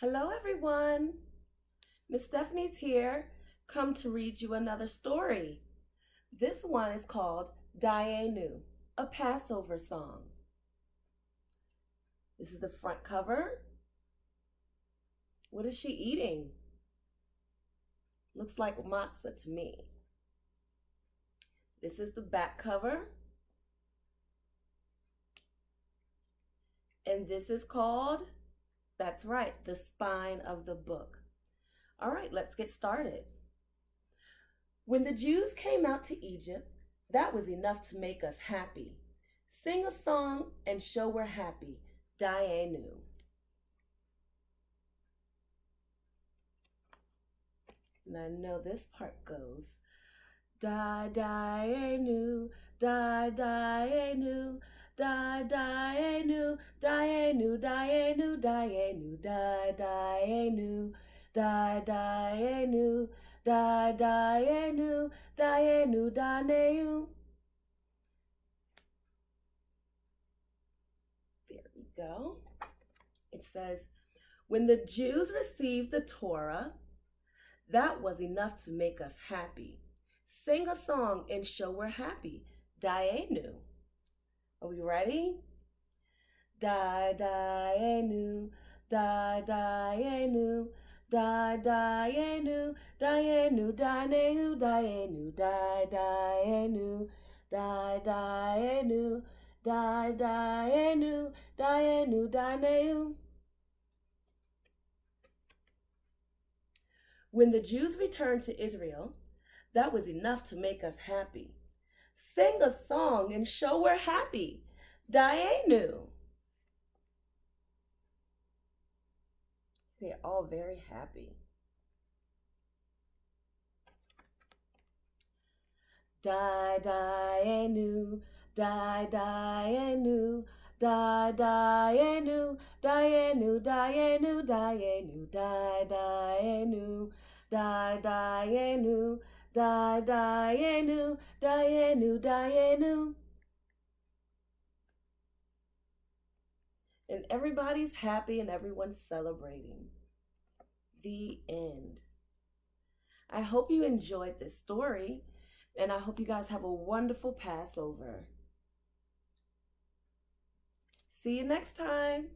Hello, everyone. Miss Stephanie's here, come to read you another story. This one is called Dayenu, a Passover song. This is the front cover. What is she eating? Looks like matzah to me. This is the back cover. And this is called that's right, the spine of the book. All right, let's get started. When the Jews came out to Egypt, that was enough to make us happy. Sing a song and show we're happy. Dayenu. And I know this part goes. Da Dayenu, da Dayenu, Da Dayenu, Dayenu, Dayenu, Dayenu, Da Dayenu, Da Dayenu, Da Dayenu, Dayenu, Daneu. There we go. It says, when the Jews received the Torah, that was enough to make us happy. Sing a song and show we're happy. Dayenu. Are we ready? Da da enu, da da enu, da da enu, da enu, da enu, da enu, da da enu, da da enu, da da enu, da enu, da enu. When the Jews returned to Israel, that was enough to make us happy sing a song and show we're happy. Dayenu. They're all very happy. Die, Dayenu, die, Dayenu, die, Dayenu, Dayenu, Dayenu, Dayenu, die, Dayenu, die, Dayenu, Die, Dayenu, Dayenu, Dayenu. And everybody's happy and everyone's celebrating. The end. I hope you enjoyed this story, and I hope you guys have a wonderful Passover. See you next time.